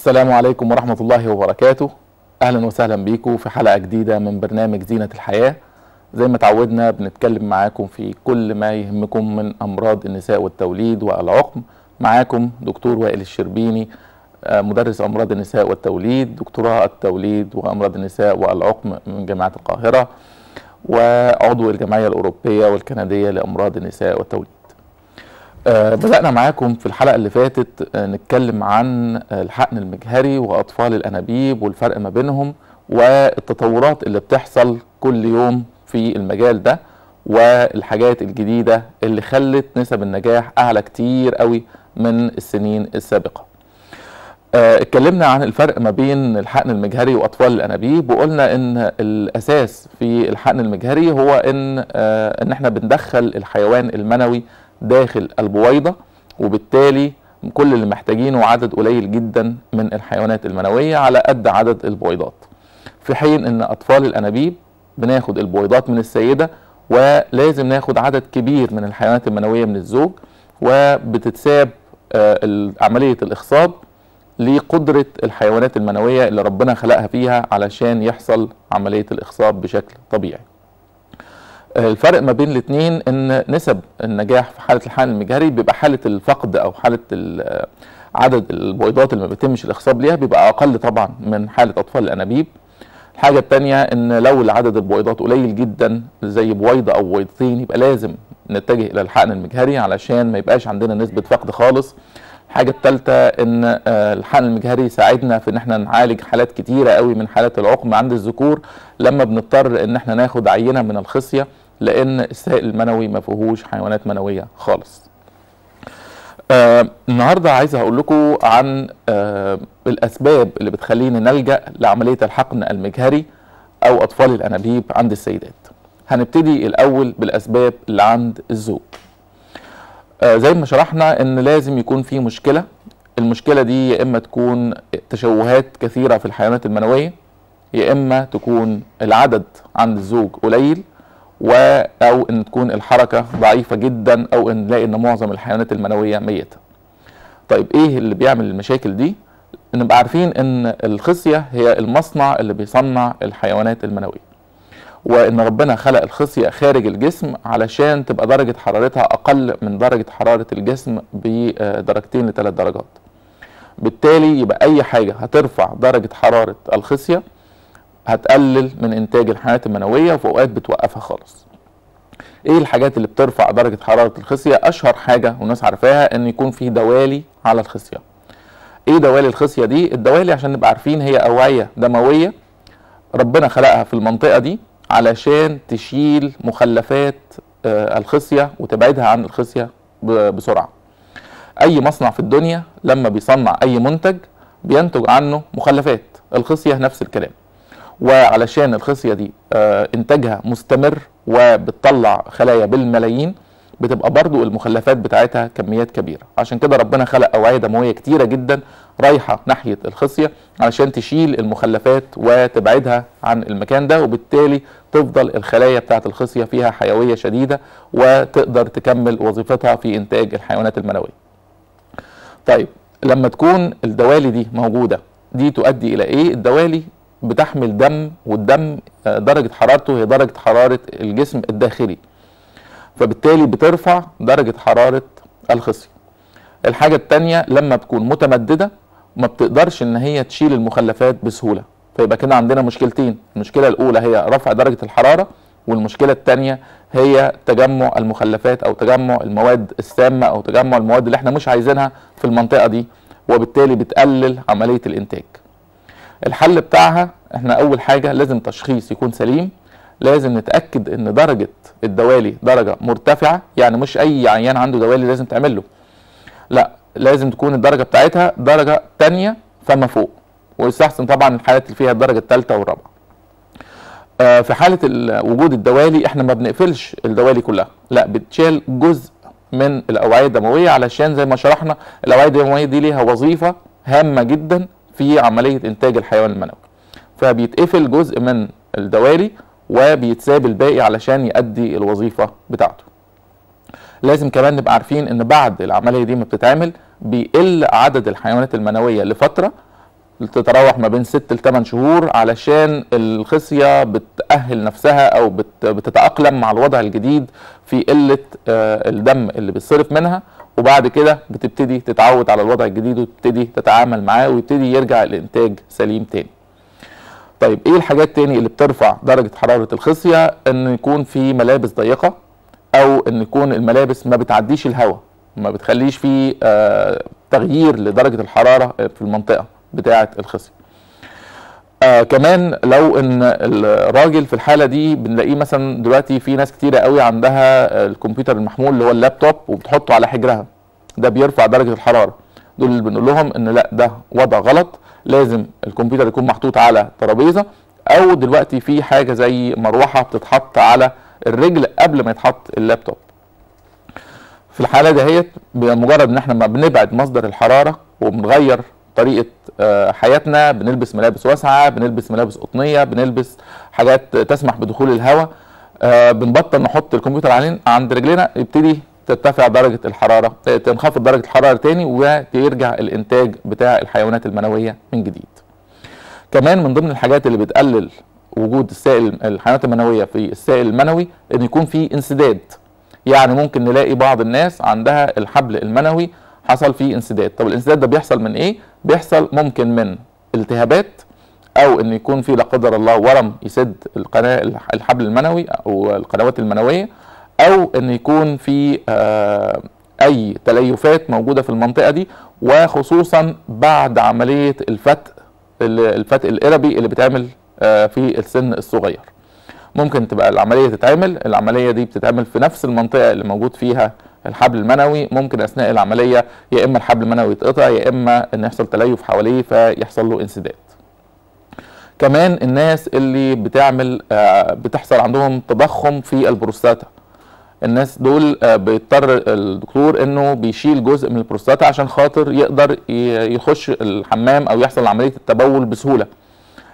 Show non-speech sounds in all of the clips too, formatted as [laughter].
السلام عليكم ورحمة الله وبركاته. أهلا وسهلا بيكم في حلقة جديدة من برنامج زينة الحياة. زي ما تعودنا بنتكلم معاكم في كل ما يهمكم من أمراض النساء والتوليد والعقم. معاكم دكتور وائل الشربيني آه، مدرس أمراض النساء والتوليد دكتوراه التوليد وأمراض النساء والعقم من جامعة القاهرة وعضو الجمعية الأوروبية والكندية لأمراض النساء والتوليد. بدأنا معاكم في الحلقة اللي فاتت آه، نتكلم عن آه، الحقن المجهري وأطفال الأنابيب والفرق ما بينهم والتطورات اللي بتحصل كل يوم في المجال ده والحاجات الجديدة اللي خلت نسب النجاح أعلى كتير قوي من السنين السابقة. آه، اتكلمنا عن الفرق ما بين الحقن المجهري وأطفال الأنابيب وقلنا إن الأساس في الحقن المجهري هو إن آه، إن إحنا بندخل الحيوان المنوي داخل البويضة وبالتالي كل اللي محتاجينه عدد قليل جدا من الحيوانات المنوية على قد عدد البويضات. في حين إن أطفال الأنابيب بناخد البويضات من السيدة ولازم ناخد عدد كبير من الحيوانات المنوية من الزوج وبتتساب آه، عملية الإخصاب لقدرة الحيوانات المنوية اللي ربنا خلقها فيها علشان يحصل عملية الإخصاب بشكل طبيعي. الفرق ما بين الاثنين إن نسب النجاح في حالة الحقن المجهري بيبقى حالة الفقد أو حالة ال- عدد البويضات اللي ما بيتمش الإخصاب ليها بيبقى أقل طبعا من حالة أطفال الأنابيب. الحاجة التانية إن لو عدد البويضات قليل جدا زي بويضة أو بويضتين يبقى لازم نتجه إلى الحقن المجهري علشان ما يبقاش عندنا نسبة فقد خالص. الحاجة الثالثة إن آه، الحقن المجهري يساعدنا في إن إحنا نعالج حالات كتيرة قوي من حالات العقم عند الذكور لما بنضطر إن إحنا ناخد عينة من الخصية لأن السائل المنوي ما فيهوش حيوانات منوية خالص آه النهارده عايز أقول لكم عن آه الأسباب اللي بتخلينا نلجأ لعملية الحقن المجهري أو أطفال الأنابيب عند السيدات. هنبتدي الأول بالأسباب اللي عند الزوج. آه زي ما شرحنا إن لازم يكون في مشكلة المشكلة دي يا إما تكون تشوهات كثيرة في الحيوانات المنوية يا إما تكون العدد عند الزوج قليل و أو إن تكون الحركة ضعيفة جدا أو إن نلاقي إن معظم الحيوانات المنوية ميتة. طيب إيه اللي بيعمل المشاكل دي؟ نبقى عارفين إن الخصية هي المصنع اللي بيصنع الحيوانات المنوية. وإن ربنا خلق الخصية خارج الجسم علشان تبقى درجة حرارتها أقل من درجة حرارة الجسم بدرجتين لثلاث درجات. بالتالي يبقى أي حاجة هترفع درجة حرارة الخصية هتقلل من إنتاج الحيوانات المنوية وفي أوقات بتوقفها خالص. إيه الحاجات اللي بترفع درجة حرارة الخصية؟ أشهر حاجة والناس عارفاها إن يكون في دوالي على الخصية. إيه دوالي الخصية دي؟ الدوالي عشان نبقى عارفين هي أوعية دموية ربنا خلقها في المنطقة دي علشان تشيل مخلفات آه، الخصية وتبعدها عن الخصية بسرعة. أي مصنع في الدنيا لما بيصنع أي منتج بينتج عنه مخلفات، الخصية نفس الكلام. وعلشان الخصية دي آه، إنتاجها مستمر وبتطلع خلايا بالملايين بتبقى برضو المخلفات بتاعتها كميات كبيرة. عشان كده ربنا خلق أوعية دموية كتيرة جدا رايحة ناحية الخصية علشان تشيل المخلفات وتبعدها عن المكان ده وبالتالي تفضل الخلايا بتاعت الخصية فيها حيوية شديدة وتقدر تكمل وظيفتها في إنتاج الحيوانات المنوية. طيب لما تكون الدوالي دي موجودة دي تؤدي إلى إيه؟ الدوالي بتحمل دم والدم آه، درجة حرارته هي درجة حرارة الجسم الداخلي. فبالتالي بترفع درجة حرارة الخصيه الحاجة التانية لما تكون متمددة ما بتقدرش إن هي تشيل المخلفات بسهولة. فيبقى كده عندنا مشكلتين. المشكلة الأولى هي رفع درجة الحرارة والمشكلة الثانية هي تجمع المخلفات أو تجمع المواد السامة أو تجمع المواد اللي إحنا مش عايزينها في المنطقة دي وبالتالي بتقلل عملية الإنتاج. الحل بتاعها إحنا أول حاجة لازم تشخيص يكون سليم. لازم نتأكد إن درجة الدوالي درجة مرتفعة يعني مش أي عيان عنده دوالي لازم تعمل له. لا لازم تكون الدرجة بتاعتها درجة تانية فما فوق ويستحسن طبعا الحالات اللي فيها الدرجة الثالثه والرابعة. آه، في حالة ال- وجود الدوالي إحنا ما بنقفلش الدوالي كلها لا بتشال جزء من الأوعية الدموية علشان زي ما شرحنا الأوعية الدموية دي ليها وظيفة هامة جدا في عملية إنتاج الحيوان المنوي. فبيتقفل جزء من الدوالي وبيتساب الباقي علشان يؤدي الوظيفة بتاعته لازم كمان نبقى عارفين إن بعد العملية دي ما بتتعمل بيقل عدد الحيوانات المنوية لفترة تتراوح ما بين 6 ل 8 شهور علشان الخصية بتأهل نفسها أو بت- بتتأقلم مع الوضع الجديد في قلة آه، الدم اللي بيتصرف منها وبعد كده بتبتدي تتعود على الوضع الجديد وتبتدي تتعامل معاه ويبتدي يرجع الانتاج سليم تاني. طيب إيه الحاجات تاني اللي بترفع درجة حرارة الخصية؟ إن يكون في ملابس ضيقة أو إن يكون الملابس ما بتعديش الهواء ما بتخليش في آه، تغيير لدرجة الحرارة في المنطقة بتاعة الخصية. آه كمان لو إن الراجل في الحالة دي بنلاقيه مثلا دلوقتي في ناس كتيرة قوي عندها آه، الكمبيوتر المحمول اللي هو اللابتوب وبتحطه على حجرها ده بيرفع درجة الحرارة دول اللي بنقول لهم إن لأ ده وضع غلط لازم الكمبيوتر يكون محطوط على ترابيزة أو دلوقتي في حاجة زي مروحة بتتحط على الرجل قبل ما يتحط اللابتوب. في الحالة دهيت بمجرد إن إحنا ما بنبعد مصدر الحرارة وبنغير طريقة آه، حياتنا بنلبس ملابس واسعة بنلبس ملابس قطنية بنلبس حاجات تسمح بدخول الهواء آه، بنبطل نحط الكمبيوتر عند رجلنا يبتدي ترتفع درجة الحرارة آه، تنخفض درجة الحرارة تاني ويرجع الإنتاج بتاع الحيوانات المنوية من جديد. كمان من ضمن الحاجات اللي بتقلل وجود السائل الحيوانات المنوية في السائل المنوي إن يكون في انسداد. يعني ممكن نلاقي بعض الناس عندها الحبل المنوي حصل فيه انسداد. طب الانسداد ده بيحصل من إيه؟ بيحصل ممكن من التهابات أو إن يكون في لا قدر الله ورم يسد القناة الحبل المنوي أو القنوات المنوية أو إن يكون في آه أي تليفات موجودة في المنطقة دي وخصوصا بعد عملية الفتق الفتق الإربي اللي بيتعمل آه في السن الصغير. ممكن تبقى العملية تتعمل العملية دي بتتعمل في نفس المنطقة اللي موجود فيها الحبل المنوي. ممكن أثناء العملية يا إما الحبل المنوي يتقطع يا إما إن يحصل تليف حواليه فيحصل له انسداد. كمان الناس اللي بتعمل آه بتحصل عندهم تضخم في البروستاتا. الناس دول آه بيضطر الدكتور إنه بيشيل جزء من البروستاتا عشان خاطر يقدر يخش الحمام أو يحصل عملية التبول بسهولة.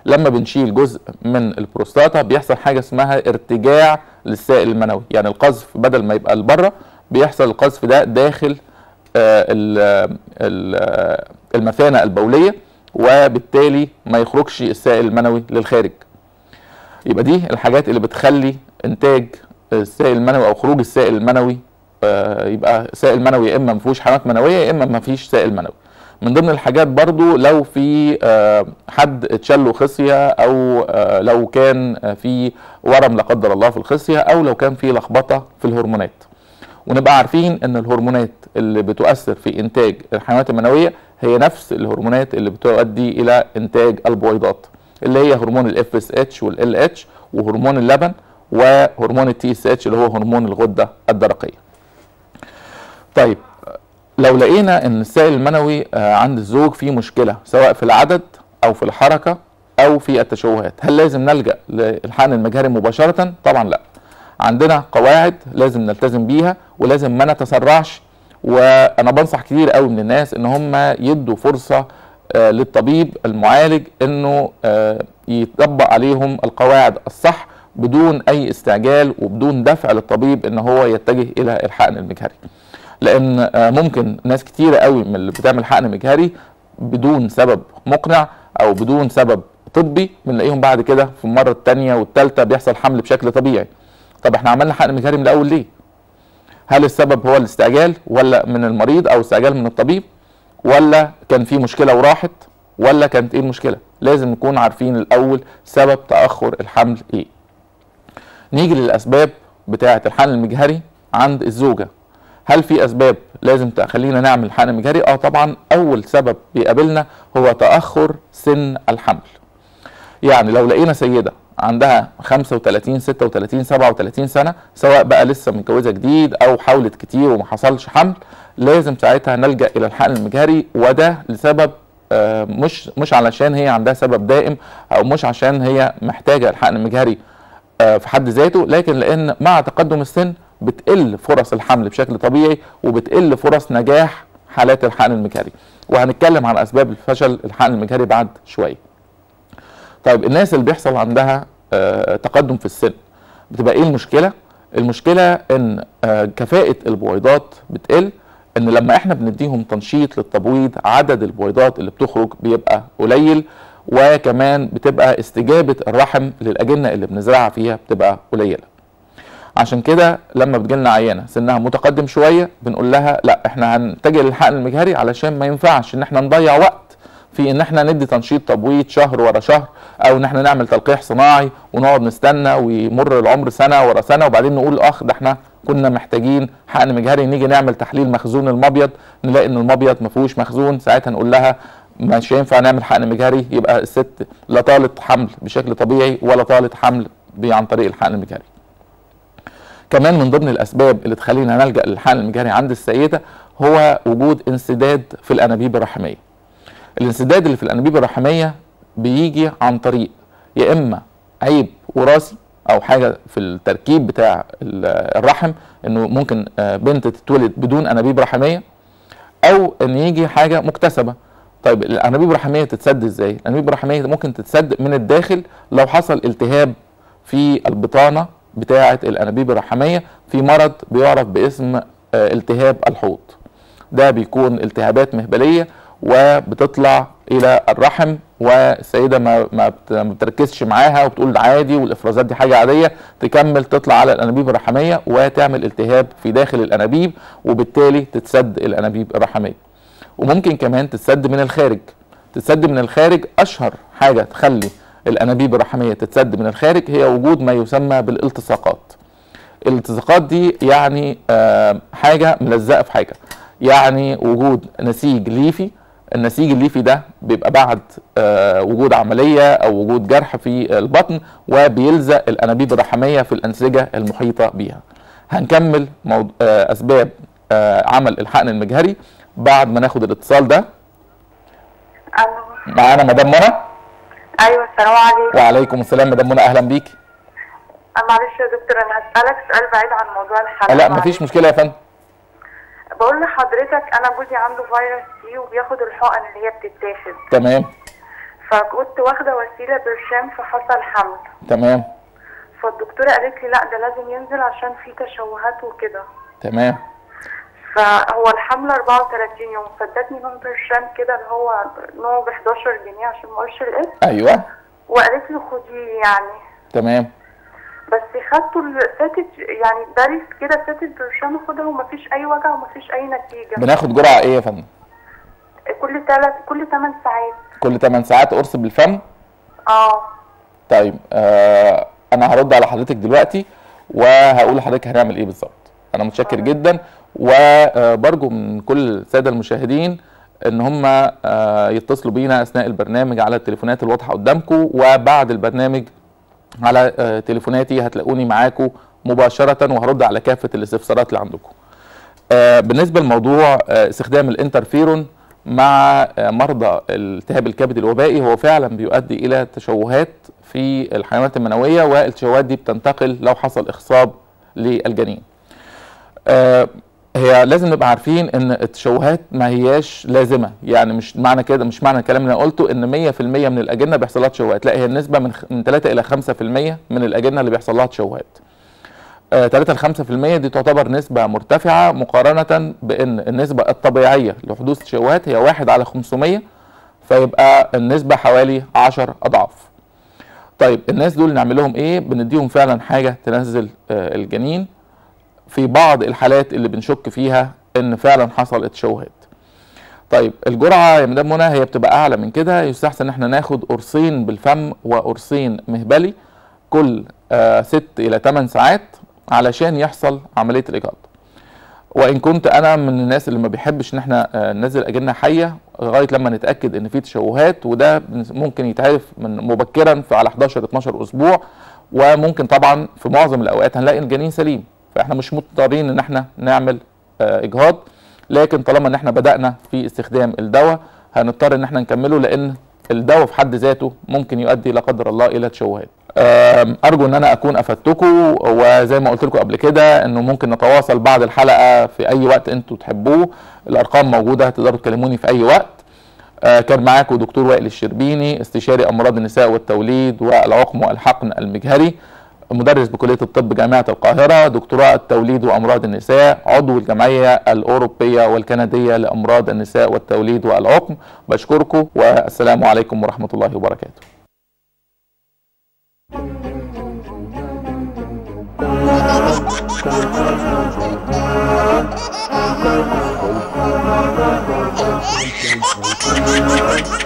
لما بنشيل جزء من البروستاتا بيحصل حاجة اسمها ارتجاع للسائل المنوي. يعني القذف بدل ما يبقى لبره بيحصل القذف ده داخل آه المثانة البولية وبالتالي ما يخرجش السائل المنوي للخارج. يبقى دي الحاجات اللي بتخلي إنتاج السائل المنوي أو خروج السائل المنوي آه يبقى سائل منوي يا إما ما فيهوش حمامات منوية يا إما ما فيش سائل منوي. من ضمن الحاجات برضو لو في آه حد اتشل له خصيه أو آه لو كان في ورم لا قدر الله في الخصيه أو لو كان في لخبطة في الهرمونات. ونبقى عارفين إن الهرمونات اللي بتؤثر في إنتاج الحيوانات المنوية هي نفس الهرمونات اللي بتؤدي إلى إنتاج البويضات اللي هي هرمون ال FSH وال LH وهرمون اللبن وهرمون ال TSH اللي هو هرمون الغدة الدرقية. طيب لو لقينا إن السائل المنوي عند الزوج فيه مشكلة سواء في العدد أو في الحركة أو في التشوهات، هل لازم نلجأ للحقن المجهري مباشرة؟ طبعا لا. عندنا قواعد لازم نلتزم بيها ولازم ما نتسرعش وأنا بنصح كتير قوي من الناس إن هم يدوا فرصة آه للطبيب المعالج إنه آه يطبق عليهم القواعد الصح بدون أي استعجال وبدون دفع للطبيب إن هو يتجه إلى الحقن المجهري. لأن آه ممكن ناس كتيرة قوي من اللي بتعمل حقن مجهري بدون سبب مقنع أو بدون سبب طبي بنلاقيهم بعد كده في المرة الثانية والثالثه بيحصل حمل بشكل طبيعي. طب إحنا عملنا حقن مجهري من الأول ليه؟ هل السبب هو الاستعجال ولا من المريض أو استعجال من الطبيب؟ ولا كان في مشكلة وراحت؟ ولا كانت إيه المشكلة؟ لازم نكون عارفين الأول سبب تأخر الحمل إيه. نيجي للأسباب بتاعة الحقن المجهري عند الزوجة. هل في أسباب لازم تخلينا نعمل حقن مجهري؟ آه طبعا أول سبب بيقابلنا هو تأخر سن الحمل. يعني لو لقينا سيدة عندها 35 36 37 سنة سواء بقى لسه متجوزة جديد أو حاولت كتير وما حصلش حمل لازم ساعتها نلجأ إلى الحقن المجهري وده لسبب آه مش مش علشان هي عندها سبب دائم أو مش عشان هي محتاجة الحقن المجهري في حد ذاته لكن لأن مع تقدم السن بتقل فرص الحمل بشكل طبيعي وبتقل فرص نجاح حالات الحقن المجهري. وهنتكلم عن أسباب الفشل الحقن المجهري بعد شوية. طيب الناس اللي بيحصل عندها آه تقدم في السن بتبقى إيه المشكلة؟ المشكلة إن آه كفاءة البويضات بتقل إن لما إحنا بنديهم تنشيط للتبويض عدد البويضات اللي بتخرج بيبقى قليل وكمان بتبقى استجابة الرحم للأجنة اللي بنزرعها فيها بتبقى قليلة. عشان كده لما بتجيلنا عيانة سنها متقدم شوية بنقول لها لا إحنا هنتجه للحقن المجهري علشان ما ينفعش إن إحنا نضيع وقت في إن إحنا ندي تنشيط تبويض شهر ورا شهر أو إن إحنا نعمل تلقيح صناعي ونقعد نستنى ويمر العمر سنة ورا سنة وبعدين نقول أخ ده إحنا كنا محتاجين حقن مجهري نيجي نعمل تحليل مخزون المبيض نلاقي إن المبيض ما فيهوش مخزون ساعتها نقول لها مش هينفع نعمل حقن مجهري يبقى الست لا طالت حمل بشكل طبيعي ولا طالت حمل عن طريق الحقن المجهري كمان من ضمن الأسباب اللي تخلينا نلجأ للحقن المجهري عند السيدة هو وجود انسداد في الأنابيب الرحمية. الانسداد اللي في الأنابيب الرحمية بيجي عن طريق يا إما عيب وراثي أو حاجة في التركيب بتاع الرحم إنه ممكن بنت تتولد بدون أنابيب رحمية أو إن يجي حاجة مكتسبة. طيب الأنابيب الرحميه تتسد إزاي؟ الأنابيب الرحميه ممكن تتسد من الداخل لو حصل التهاب في البطانة بتاعة الأنابيب الرحميه في مرض بيعرف باسم التهاب الحوض ده بيكون التهابات مهبلية وبتطلع إلى الرحم والسيدة ما ما بتركزش معاها وبتقول عادي والإفرازات دي حاجة عادية تكمل تطلع على الأنابيب الرحميه وتعمل التهاب في داخل الأنابيب وبالتالي تتسد الأنابيب الرحميه وممكن كمان تتسد من الخارج. تتسد من الخارج أشهر حاجة تخلي الأنابيب الرحمية تتسد من الخارج هي وجود ما يسمى بالالتصاقات. الالتصاقات دي يعني آه حاجة ملزقة في حاجة. يعني وجود نسيج ليفي. النسيج الليفي ده بيبقى بعد آه وجود عملية أو وجود جرح في البطن وبيلزق الأنابيب الرحمية في الأنسجة المحيطة بيها. هنكمل آه أسباب عمل الحقن المجهري بعد ما ناخد الاتصال ده. ألو. معانا مدام منى؟ أيوه السلام عليكم. وعليكم السلام مدام منى أهلا بيكي معلش يا دكتور أنا هسألك سؤال بعيد عن موضوع الحلقة. لا مفيش مشكلة يا فندم. بقول لحضرتك أنا جوزي عنده فيروس سي وبياخد الحقن اللي هي بتتاخد. تمام. فكنت واخدة وسيلة برشام فحصل حمل. تمام. فالدكتورة قالت لي لا ده لازم ينزل عشان في تشوهات وكده. تمام. فهو الحمل 34 يوم فادتني نوع برشام كده اللي هو نوعه ب 11 جنيه عشان ما أقولش الاسم. أيوه. وقالت لي خديه يعني. تمام. بس خدته فاتت يعني باريس كده فاتت برشام اخدها ومفيش أي وجع ومفيش أي نتيجة. بناخد جرعة إيه يا فندم؟ كل ثلاث كل 8 ساعات. كل 8 ساعات قرص بالفم؟ آه. طيب آه أنا هرد على حضرتك دلوقتي وهقول لحضرتك هنعمل إيه بالظبط. أنا متشكر جدا وبرجو من كل الساده المشاهدين إن هم آه، يتصلوا بينا أثناء البرنامج على التليفونات الواضحة قدامكم وبعد البرنامج على آه، تليفوناتي هتلاقوني معاكم مباشرة وهرد على كافة الاستفسارات اللي عندكم آه، بالنسبة لموضوع استخدام الانترفيرون مع مرضى الالتهاب الكبد الوبائي هو فعلا بيؤدي إلى تشوهات في الحيوانات المنوية والتشوهات دي بتنتقل لو حصل إخصاب للجنين. هي لازم نبقى عارفين إن التشوهات ما هياش لازمة يعني مش معنى كده مش معنى الكلام اللي أنا قلته إن 100% من الأجنة بيحصل لها تشوهات لا هي النسبة من من 3 إلى 5% من الأجنة اللي بيحصل لها تشوهات آه، 3 ل 5% دي تعتبر نسبة مرتفعة مقارنة بأن النسبة الطبيعية لحدوث تشوهات هي 1 على 500 فيبقى النسبة حوالي 10 أضعاف. طيب الناس دول نعمل لهم إيه؟ بنديهم فعلا حاجة تنزل آه، الجنين في بعض الحالات اللي بنشك فيها إن فعلا حصل تشوهات. طيب الجرعة يا مدام منى هي بتبقى أعلى من كده. يستحسن إن إحنا ناخد قرصين بالفم وقرصين مهبلي كل آه، ست إلى 8 ساعات علشان يحصل عملية الإجهاض. وإن كنت أنا من الناس اللي ما بيحبش إن إحنا آه، ننزل أجنة حية لغاية لما نتأكد إن في تشوهات وده ممكن يتعرف من مبكرا في على 11 12 أسبوع وممكن طبعا في معظم الأوقات هنلاقي الجنين سليم. فاحنا مش مضطرين ان إحنا نعمل آه، اجهاض لكن طالما ان إحنا بدأنا في استخدام الدواء هنضطر ان إحنا نكمله لأن الدواء في حد ذاته ممكن يؤدي لا قدر الله إلى تشوهات. أرجو إن أنا أكون أفدتكم وزي ما قلت لكم قبل كده إنه ممكن نتواصل بعد الحلقة في أي وقت أنتوا تحبوه. الأرقام موجودة تقدروا تكلموني في أي وقت. آه، كان معاكم دكتور وائل الشربيني استشاري أمراض النساء والتوليد والعقم والحقن المجهري. مدرس بكلية الطب جامعة القاهرة دكتوراه التوليد وأمراض النساء عضو الجمعية الأوروبية والكندية لأمراض النساء والتوليد والعقم. بشكركم والسلام عليكم ورحمة الله وبركاته. [laughs]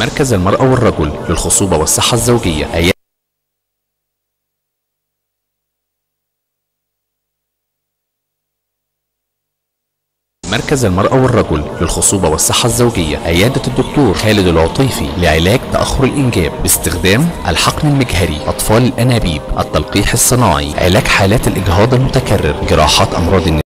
مركز المرأة والرجل للخصوبة والصحة الزوجية أيام مركز المرأة والرجل للخصوبة والصحة الزوجية عيادة الدكتور خالد العطيفي لعلاج تأخر الإنجاب باستخدام الحقن المجهري أطفال الأنابيب التلقيح الصناعي علاج حالات الإجهاض المتكرر جراحات أمراض النساء